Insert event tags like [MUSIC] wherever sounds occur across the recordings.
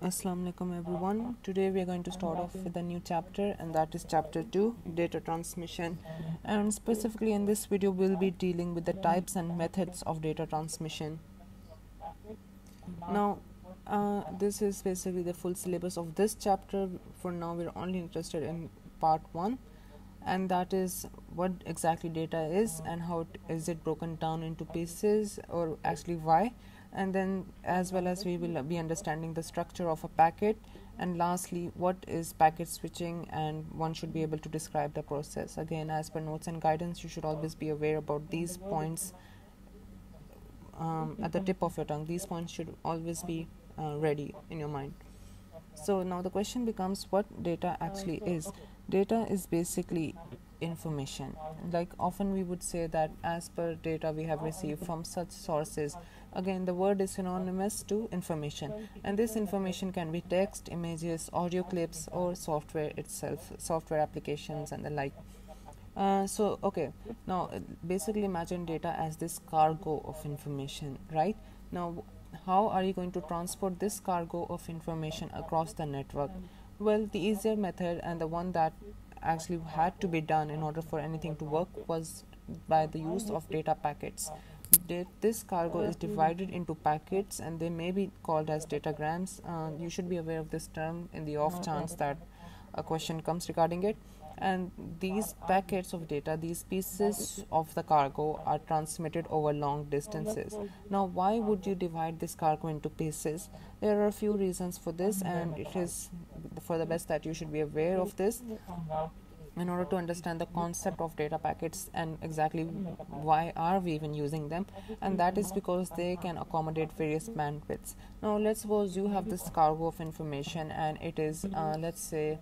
Assalamu alaikum everyone. Today we are going to start off with a new chapter and that is chapter 2 data transmission and specifically in this video we'll be dealing with the types and methods of data transmission. Now uh, this is basically the full syllabus of this chapter. For now we're only interested in part 1 and that is what exactly data is and how it, is it broken down into pieces or actually why. And then as well as we will be understanding the structure of a packet. And lastly what is packet switching? And one should be able to describe the process. Again as per notes and guidance you should always be aware about these points um, at the tip of your tongue. These points should always be uh, ready in your mind. So now the question becomes what data actually is. Data is basically information. Like often we would say that as per data we have received from such sources Again, the word is synonymous to information, and this information can be text, images, audio clips, or software itself, software applications, and the like. Uh, so, okay, now basically imagine data as this cargo of information, right? Now, how are you going to transport this cargo of information across the network? Well, the easier method and the one that actually had to be done in order for anything to work was by the use of data packets this cargo is divided into packets and they may be called as datagrams. Uh, you should be aware of this term in the off chance that a question comes regarding it. And these packets of data, these pieces of the cargo, are transmitted over long distances. Now, why would you divide this cargo into pieces? There are a few reasons for this, and it is for the best that you should be aware of this in order to understand the concept of data packets and exactly why are we even using them and that is because they can accommodate various bandwidths now let's suppose you have this cargo of information and it is uh, let's say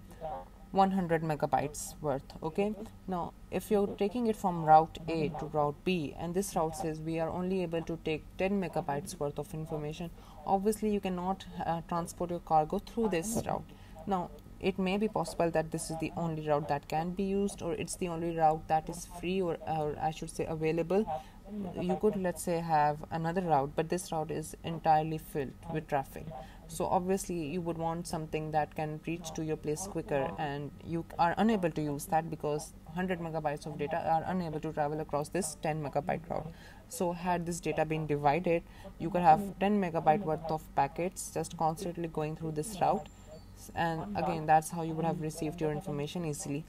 100 megabytes worth okay? Now if you're taking it from route a to route b and this route says we are only able to take 10 megabytes worth of information obviously you cannot uh, transport your cargo through this route. Now it may be possible that this is the only route that can be used or it's the only route that is free or, or i should say available you could let's say have another route but this route is entirely filled with traffic. So obviously you would want something that can reach to your place quicker and you are unable to use that because 100 megabytes of data are unable to travel across this 10 megabyte route. So had this data been divided you could have 10 megabyte worth of packets just constantly going through this route. And again that's how you would have received your information easily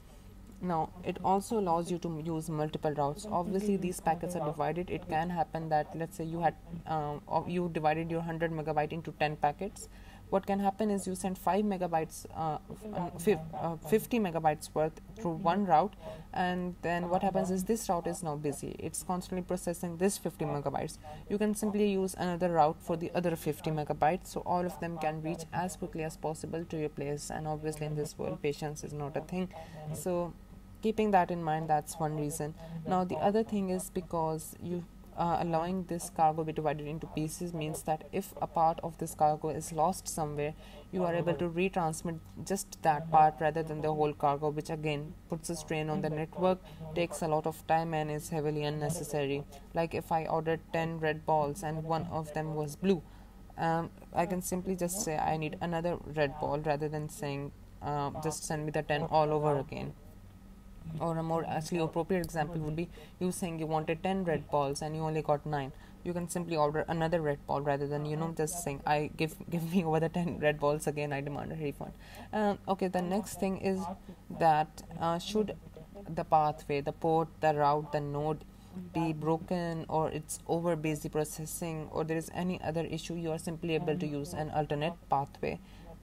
now it also allows you to use multiple routes. Obviously these packets are divided. It can happen that let's say you had um, you divided your 100 megabyte into 10 packets. What can happen is you send 5 megabytes uh, uh, 50 megabytes worth through one route and then what happens is this route is now busy. It's constantly processing this 50 megabytes. You can simply use another route for the other 50 megabytes so all of them can reach as quickly as possible to your place and obviously in this world patience is not a thing. So keeping that in mind that's one reason now the other thing is because you uh, allowing this cargo to be divided into pieces means that if a part of this cargo is lost somewhere, you are able to retransmit just that part rather than the whole cargo, which again puts a strain on the network, takes a lot of time, and is heavily unnecessary. Like if I ordered 10 red balls and one of them was blue, um, I can simply just say I need another red ball rather than saying uh, just send me the 10 all over again or a more actually appropriate example would be you saying you wanted 10 red balls and you only got 9 you can simply order another red ball rather than you know just saying i give [LAUGHS] give me over the 10 red balls again i demand a refund. Um, okay the next thing is that uh, should the pathway the port the route the node be broken or it's over busy processing or there is any other issue you are simply able to use an alternate pathway.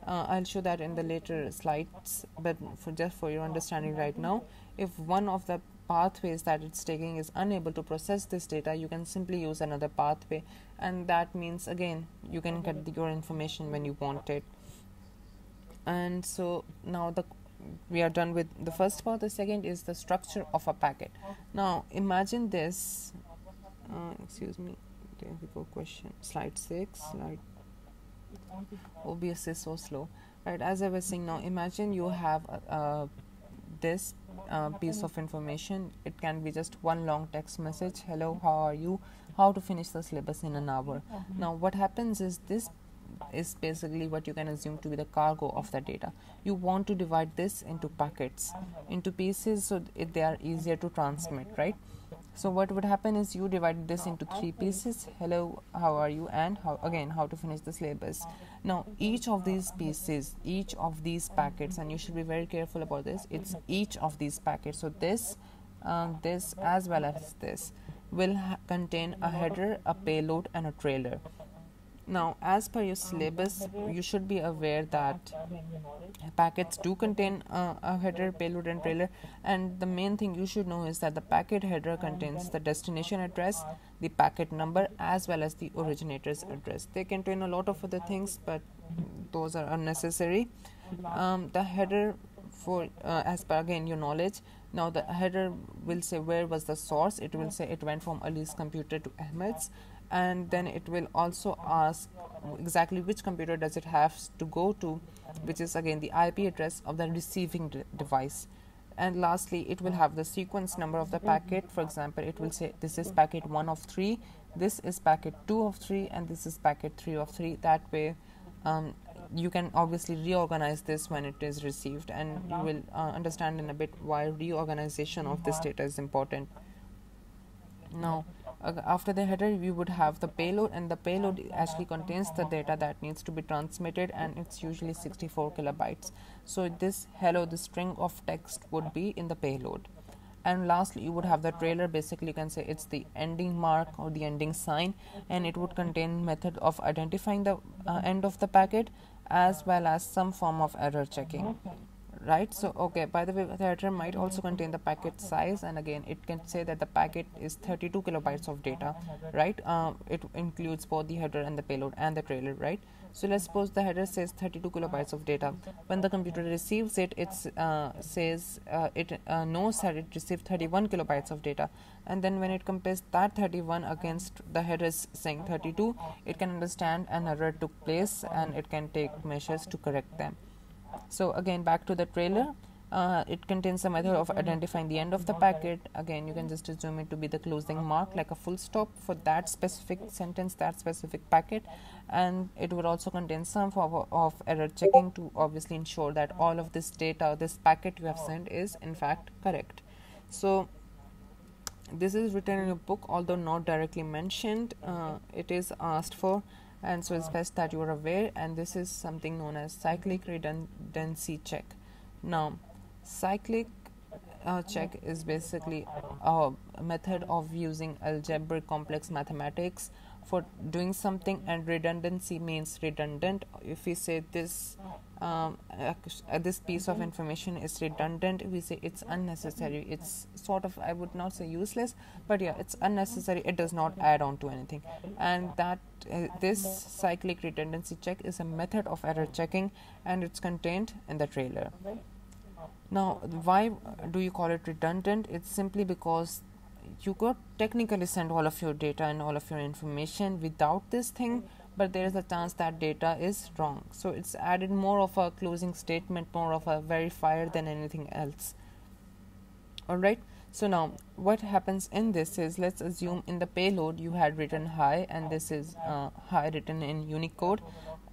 Uh, I'll show that in the later slides but for just for your understanding right now if one of the pathways that it's taking is unable to process this data you can simply use another pathway. And that means again you can get your information when you want it. And so now the we are done with the first part. The second is the structure of a packet. Now imagine this. Uh, excuse me. There question. Slide 6 slide. Is so slow. Right as i was saying now imagine you have uh, this uh, piece of information. It can be just one long text message. Hello how are you? How to finish the syllabus in an hour? Now what happens is this is basically what you can assume to be the cargo of the data. You want to divide this into packets into pieces so they are easier to transmit right so what would happen is you divide this into three pieces. Hello how are you? And how again how to finish the syllabus. Now each of these pieces each of these packets and you should be very careful about this. It's each of these packets. So this um, this as well as this will contain a header a payload and a trailer now, as per your syllabus, you should be aware that packets do contain a header, payload, and trailer. And the main thing you should know is that the packet header contains the destination address, the packet number, as well as the originator's address. They contain a lot of other things, but those are unnecessary. Um, the header, for uh, as per again your knowledge, now the header will say where was the source. It will say it went from Ali's computer to Ahmed's and then it will also ask exactly which computer does it have to go to which is again the IP address of the receiving de- device. And lastly it will have the sequence number of the packet. For example it will say this is packet 1 of 3 this is packet 2 of 3 and this is packet 3 of 3 that way um, you can obviously reorganize this when it is received and you will uh, understand in a bit why reorganization of this data is important. Now after the header we would have the payload and the payload actually contains the data that needs to be transmitted and it's usually 64 kilobytes. So this hello the string of text would be in the payload. And lastly you would have the trailer. Basically you can say it's the ending mark or the ending sign and it would contain method of identifying the uh, end of the packet as well as some form of error checking right? So okay by the way the header might also contain the packet size and again it can say that the packet is 32 kilobytes of data right? Um, it includes both the header and the payload and the trailer right? So let's suppose the header says 32 kilobytes of data. When the computer receives it it uh, says uh, it uh, knows that it received 31 kilobytes of data. And then when it compares that 31 against the header saying 32 it can understand an error took place and it can take measures to correct them so again back to the trailer. Uh, it contains a method of identifying the end of the packet. Again you can just assume it to be the closing mark like a full stop for that specific sentence that specific packet. And it would also contain some form of, error checking to obviously ensure that all of this data this packet you have sent is in fact correct. So this is written in a book although not directly mentioned. Uh, it is asked for and so it's best that you are aware and this is something known as cyclic redundancy check. Now cyclic uh, check is basically a method of using algebraic complex mathematics for doing something and redundancy means redundant. If we say this um, uh, this piece of information is redundant we say it's unnecessary. It's sort of i would not say useless but yeah it's unnecessary. It does not add on to anything. And that uh, this cyclic redundancy check is a method of error checking and it's contained in the trailer. Now why do you call it redundant? It's simply because you could technically send all of your data and all of your information without this thing but there is a chance that data is wrong. So it's added more of a closing statement more of a verifier than anything else. All right so now what happens in this is let's assume in the payload you had written hi and this is uh, hi written in unicode.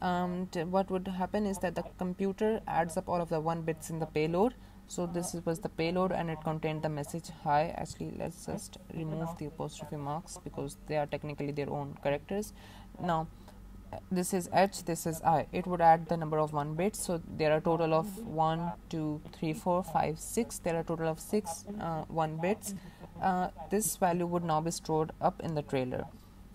Um, what would happen is that the computer adds up all of the one bits in the payload. So this was the payload and it contained the message hi actually let's just remove the apostrophe marks because they are technically their own characters. Now this is h this is i. It would add the number of one bits. So there are total of one two three four five six. There are total of six uh, one bits. Uh, this value would now be stored up in the trailer.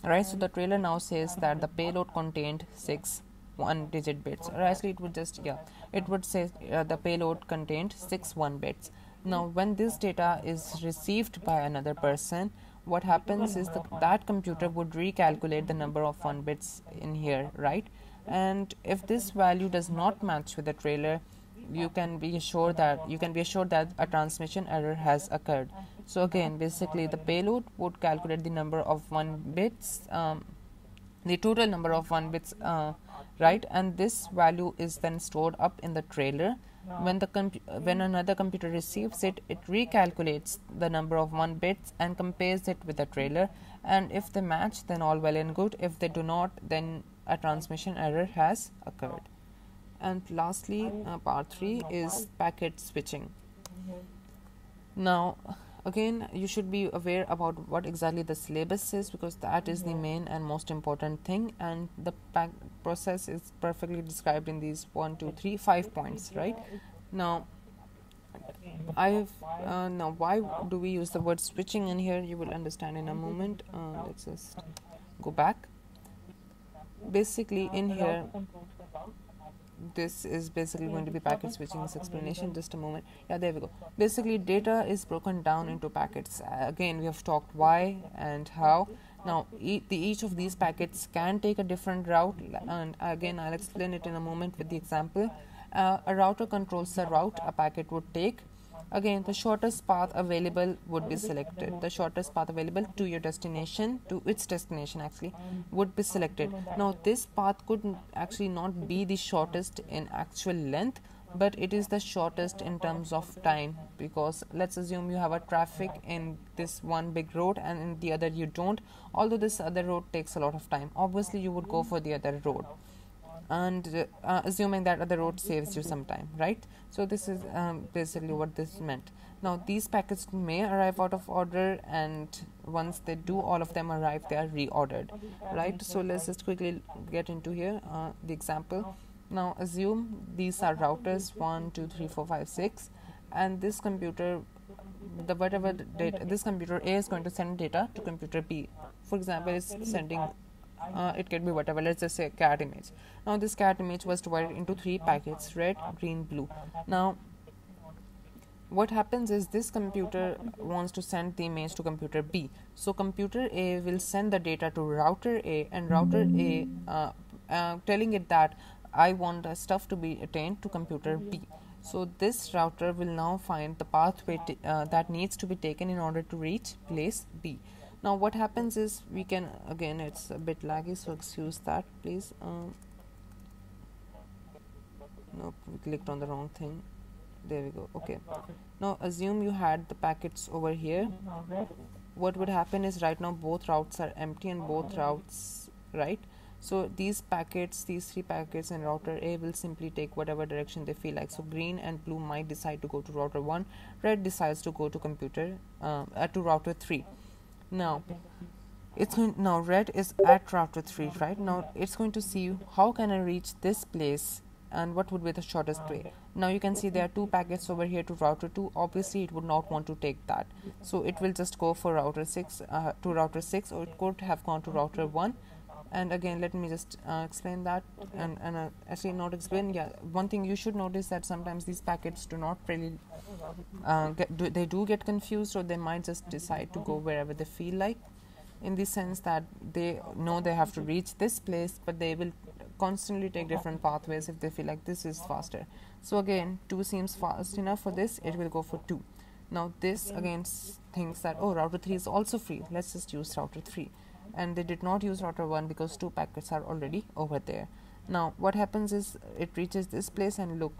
Right? So the trailer now says that the payload contained six one digit bits. Or actually it would just yeah it would say uh, the payload contained six one bits. Now when this data is received by another person what happens is that that computer would recalculate the number of one bits in here right? And if this value does not match with the trailer you can be sure that you can be assured that a transmission error has occurred. So again basically the payload would calculate the number of one bits um, the total number of one bits uh, right? And this value is then stored up in the trailer when the when another computer receives it it recalculates the number of one bits and compares it with the trailer. And if they match then all well and good. If they do not then a transmission error has occurred. And lastly uh, part 3 is packet switching. Now again you should be aware about what exactly the syllabus is because that is the main and most important thing. And the process is perfectly described in these one two three five points right? Now I've uh, now why do we use the word switching in here? You will understand in a moment. Uh, let's just go back. Basically in here this is basically going to be packet switching this explanation. Just a moment. Yeah there we go. Basically data is broken down into packets. Uh, again we have talked why and how now e the, each of these packets can take a different route and again i'll explain it in a moment with the example uh, a router controls the route a packet would take Again, the shortest path available would be selected. The shortest path available to your destination, to its destination actually, would be selected. Now, this path could actually not be the shortest in actual length, but it is the shortest in terms of time because let's assume you have a traffic in this one big road and in the other you don't although this other road takes a lot of time. Obviously you would go for the other road. And uh, assuming that other road saves you some time right? So this is um, basically what this meant. Now these packets may arrive out of order and once they do all of them arrive they are reordered right? So let's just quickly get into here uh, the example now assume these are routers 1 2 3 4 5 6 and this computer the whatever data this computer a is going to send data to computer b. For example it's sending uh, it can be whatever let's just say cat image. Now this cat image was divided into three packets red green blue. Now what happens is this computer wants to send the image to computer b. So computer a will send the data to router a and router a uh, uh, telling it that i want the stuff to be attained to computer b so this router will now find the pathway uh, that needs to be taken in order to reach place b. Now what happens is we can again it's a bit laggy so excuse that please. Um, nope we clicked on the wrong thing. There we go okay. Now assume you had the packets over here. What would happen is right now both routes are empty and both routes right so these packets these three packets and router a will simply take whatever direction they feel like. So green and blue might decide to go to router 1 red decides to go to computer uh, uh, to router 3 now it's going now red is at router 3 right? Now it's going to see how can i reach this place and what would be the shortest way. Now you can see there are two packets over here to router 2 obviously it would not want to take that. So it will just go for router 6 uh, to router 6 or it could have gone to router 1 and again let me just uh, explain that and, and uh, actually not explain yeah. One thing you should notice that sometimes these packets do not really uh, get, do, they do get confused or they might just decide to go wherever they feel like in the sense that they know they have to reach this place but they will constantly take different pathways if they feel like this is faster. So again 2 seems fast enough for this it will go for 2 now this again. thinks that oh router 3 is also free. Let's just use router 3 and they did not use router 1 because two packets are already over there. Now what happens is it reaches this place and look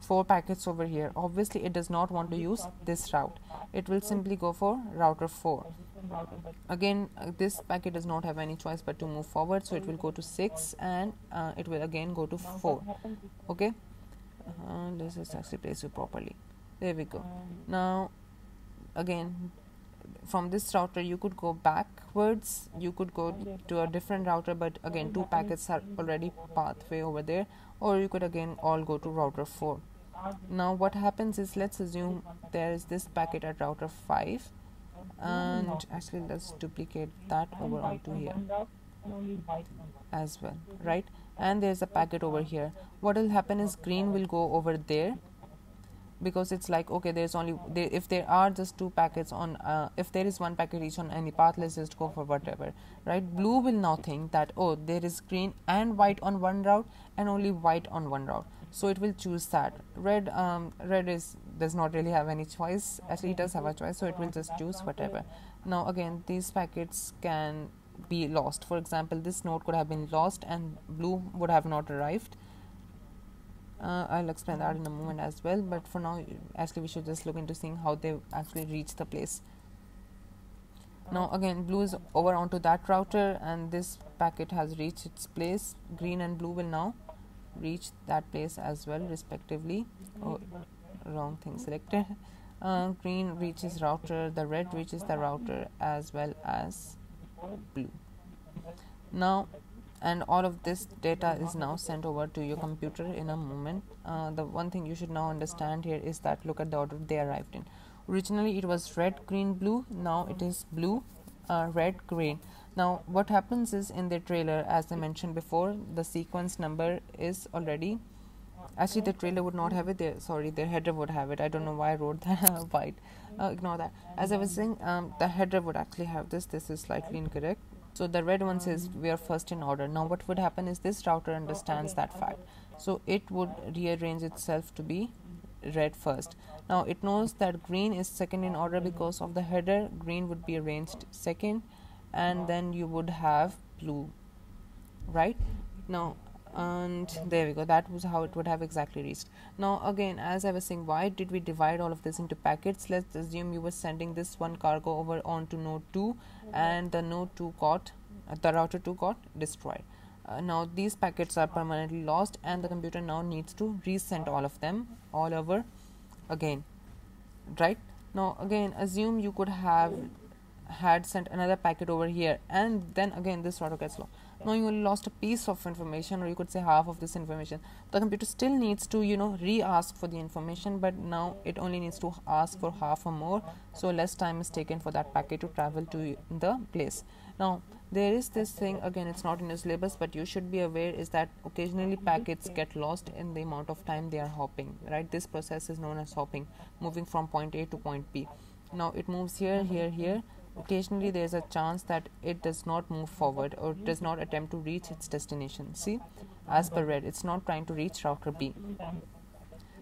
four packets over here. Obviously it does not want to use this route. It will simply go for router 4 again uh, this packet does not have any choice but to move forward so it will go to 6 and uh, it will again go to 4 okay? Uh, let's just actually place it properly. There we go. Now again from this router you could go backwards you could go to a different router but again two packets are already pathway over there or you could again all go to router 4 now what happens is let's assume there is this packet at router 5 and actually let's duplicate that over onto here as well right? And there's a packet over here. What will happen is green will go over there because it's like okay there's only there, if there are just two packets on uh, if there is one packet each on any path let's just go for whatever right? Blue will now think that oh there is green and white on one route and only white on one route. So it will choose that. Red um, red is does not really have any choice. Actually it does have a choice so it will just choose whatever. Now again these packets can be lost. For example this node could have been lost and blue would have not arrived uh, I'll explain that in a moment as well but for now actually we should just look into seeing how they actually reach the place. Now again blue is over onto that router and this packet has reached its place. Green and blue will now reach that place as well respectively. Oh, wrong thing selected. [LAUGHS] Uh, green reaches router the red reaches the router as well as blue. Now and all of this data is now sent over to your computer in a moment. Uh, the one thing you should now understand here is that look at the order they arrived in. Originally it was red green blue. Now it is blue uh, red green. Now what happens is in the trailer as i mentioned before the sequence number is already actually the trailer would not have it. There sorry the header would have it. I don't know why i wrote [LAUGHS] that white uh, ignore that. As i was saying um, the header would actually have this. This is slightly incorrect so the red one says um, we are first in order. Now what would happen is this router oh, understands that fact. So it would rearrange itself to be red first. Now it knows that green is second in order because of the header. Green would be arranged second and then you would have blue right? Now and there we go. That was how it would have exactly reached. Now again as i was saying why did we divide all of this into packets? Let's assume you were sending this one cargo over onto node 2 and the node 2 got uh, the router 2 got destroyed. Uh, now these packets are permanently lost and the computer now needs to resend all of them all over again. Right? Now again assume you could have had sent another packet over here and then again this router gets lost now you lost a piece of information or you could say half of this information. The computer still needs to you know re-ask for the information but now it only needs to ask for half or more. So less time is taken for that packet to travel to the place. Now there is this thing again it's not in your syllabus but you should be aware is that occasionally packets get lost in the amount of time they are hopping right? This process is known as hopping moving from point a to point b. Now it moves here here here occasionally there is a chance that it does not move forward or does not attempt to reach its destination. See as per red it's not trying to reach router b.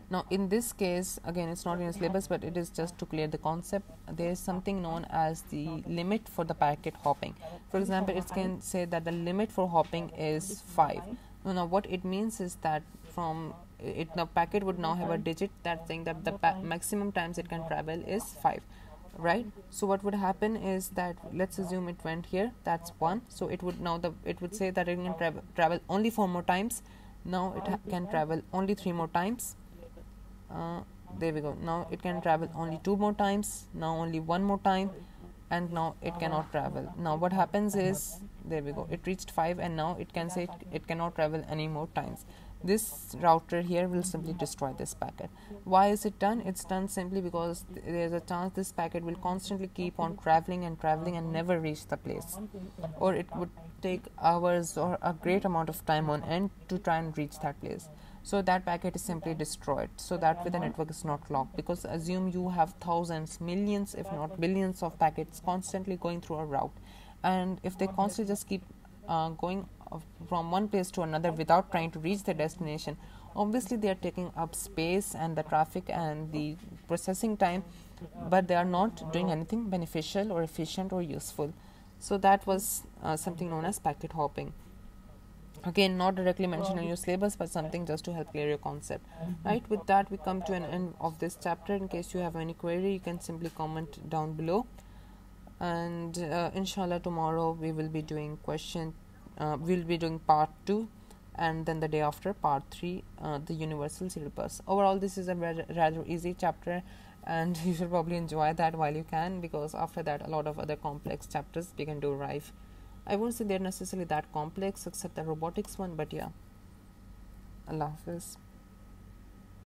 Now in this case again it's not in the syllabus but it is just to clear the concept. There is something known as the limit for the packet hopping. For example it can say that the limit for hopping is 5 now what it means is that from it the packet would now have a digit that saying that the maximum times it can travel is 5 right? So what would happen is that let's assume it went here that's one. So it would now the it would say that it can tra- travel only four more times. Now it ha- can travel only three more times. Uh, there we go. Now it can travel only two more times now only one more time and now it cannot travel. Now what happens is there we go. It reached 5 and now it can say it, it cannot travel any more times this router here will simply destroy this packet. Why is it done? It's done simply because there's a chance this packet will constantly keep on traveling and traveling and never reach the place. Or it would take hours or a great amount of time on end to try and reach that place. So that packet is simply destroyed. So that way the network is not locked. Because assume you have thousands millions if not billions of packets constantly going through a route. And if they constantly just keep uh, going from one place to another without trying to reach the destination. Obviously they are taking up space and the traffic and the processing time but they are not doing anything beneficial or efficient or useful. So that was uh, something known as packet hopping. Again not directly mentioned in your syllabus but something just to help clear your concept. Right with that we come to an end of this chapter. In case you have any query you can simply comment down below. And uh, inshallah tomorrow we will be doing question uh, we'll be doing part 2 and then the day after part 3 uh, the universal syllabus. Overall this is a rather, rather easy chapter and [LAUGHS] you should probably enjoy that while you can because after that a lot of other complex chapters begin to arrive i won't say they're necessarily that complex except the robotics one but yeah. Allah hafiz